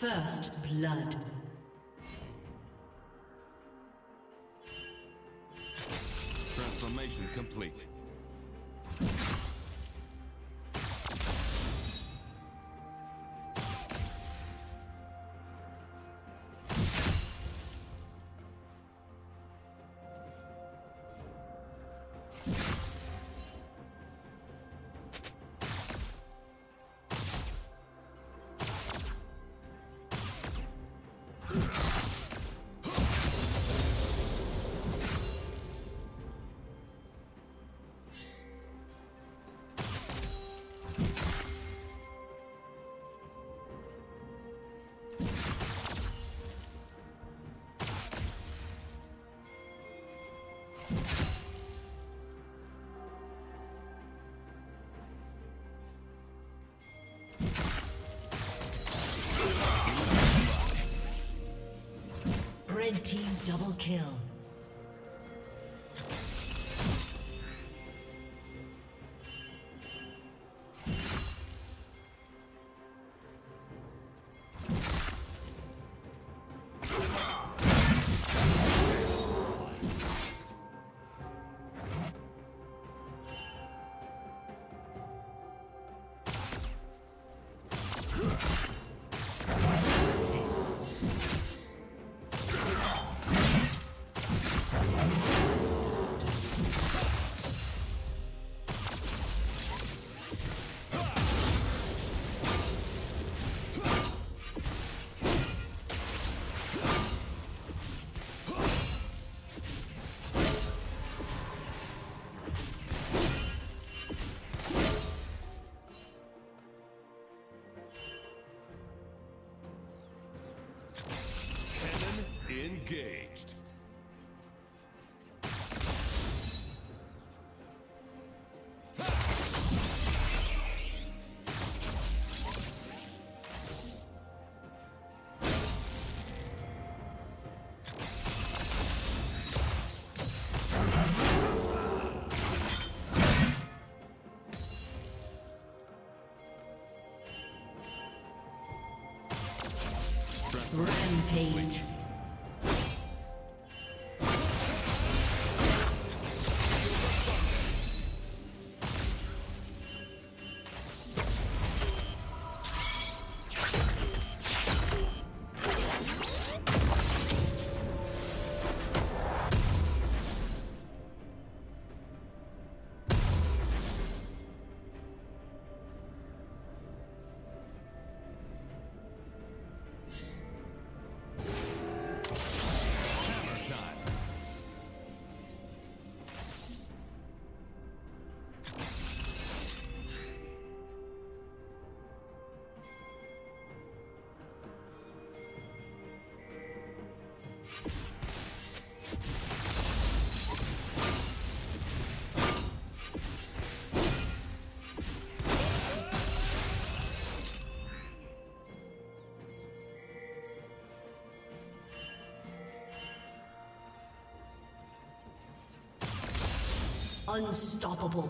First blood. Complete. Red double kill. Rampage. Unstoppable.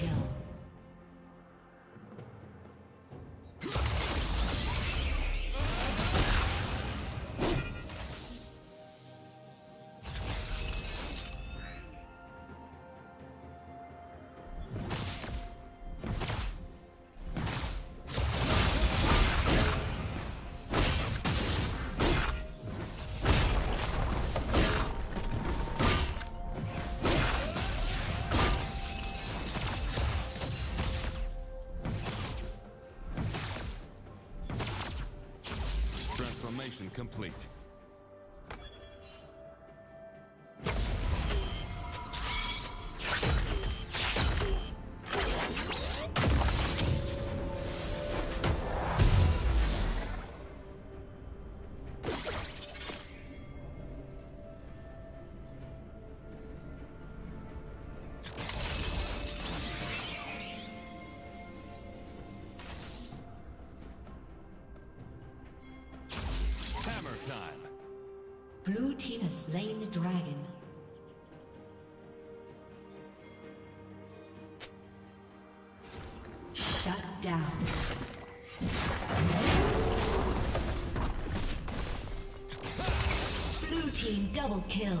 Kill. Complete. Blue team has slain the dragon. Shut down. Blue team double kill.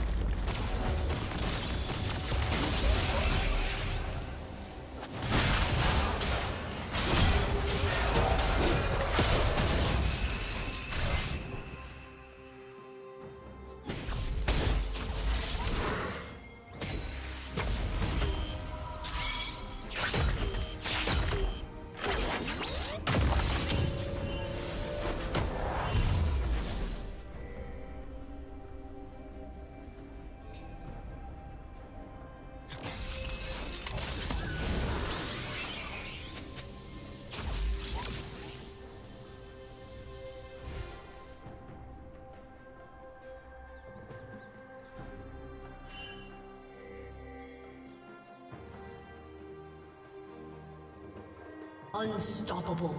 Unstoppable.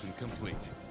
Transformation complete.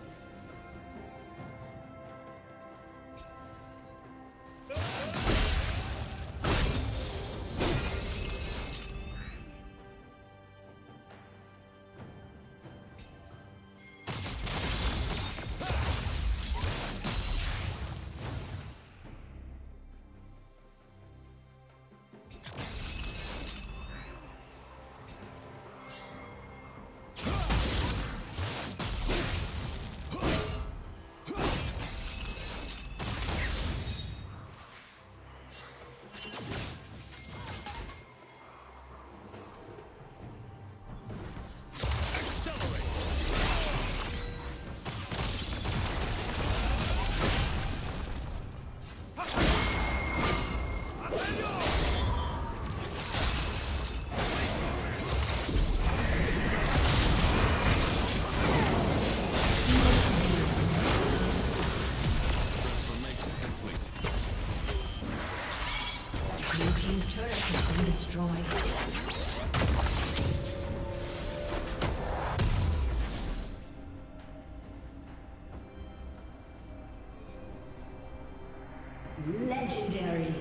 Legendary.